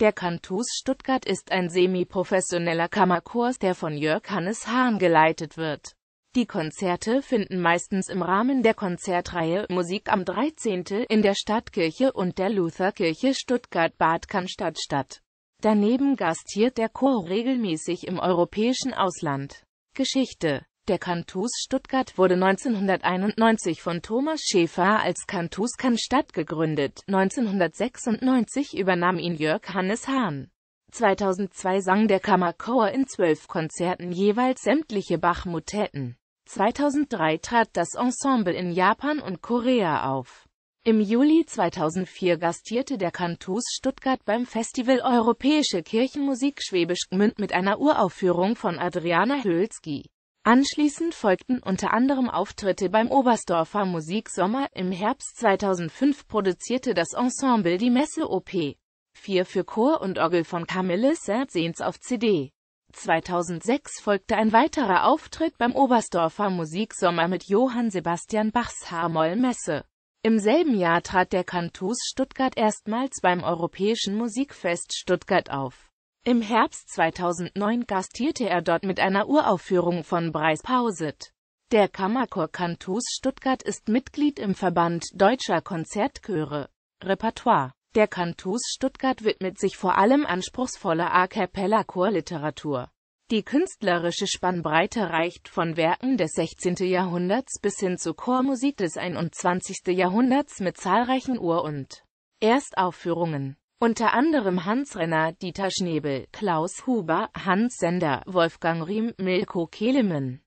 Der Cantus Stuttgart ist ein semi-professioneller Kammerchor, der von Jörg Hannes Hahn geleitet wird. Die Konzerte finden meistens im Rahmen der Konzertreihe Musik am 13. in der Stadtkirche und der Lutherkirche Stuttgart-Bad Cannstatt statt. Daneben gastiert der Chor regelmäßig im europäischen Ausland. Geschichte Der Cantus Stuttgart wurde 1991 von Thomas Schäfer als Cantus Cannstatt gegründet, 1996 übernahm ihn Jörg Hannes Hahn. 2002 sang der Kammerchor in zwölf Konzerten jeweils sämtliche Bach-Motetten. 2003 trat das Ensemble in Japan und Korea auf. Im Juli 2004 gastierte der Cantus Stuttgart beim Festival Europäische Kirchenmusik Schwäbisch Gmünd mit einer Uraufführung von Adriana Hölzki. Anschließend folgten unter anderem Auftritte beim Oberstdorfer Musiksommer. Im Herbst 2005 produzierte das Ensemble die Messe OP 4 für Chor und Orgel von Camille Saint-Saëns auf CD. 2006 folgte ein weiterer Auftritt beim Oberstdorfer Musiksommer mit Johann Sebastian Bachs H-Moll-Messe. Im selben Jahr trat der Cantus Stuttgart erstmals beim Europäischen Musikfest Stuttgart auf. Im Herbst 2009 gastierte er dort mit einer Uraufführung von Breis Pauset. Der Kammerchor Cantus Stuttgart ist Mitglied im Verband Deutscher Konzertchöre. Repertoire der Cantus Stuttgart widmet sich vor allem anspruchsvoller A-cappella-Chorliteratur. Die künstlerische Spannbreite reicht von Werken des 16. Jahrhunderts bis hin zu Chormusik des 21. Jahrhunderts mit zahlreichen Ur- und Erstaufführungen. Unter anderem Hans Renner, Dieter Schnebel, Klaus Huber, Hans Sender, Wolfgang Riem, Milko Kelemen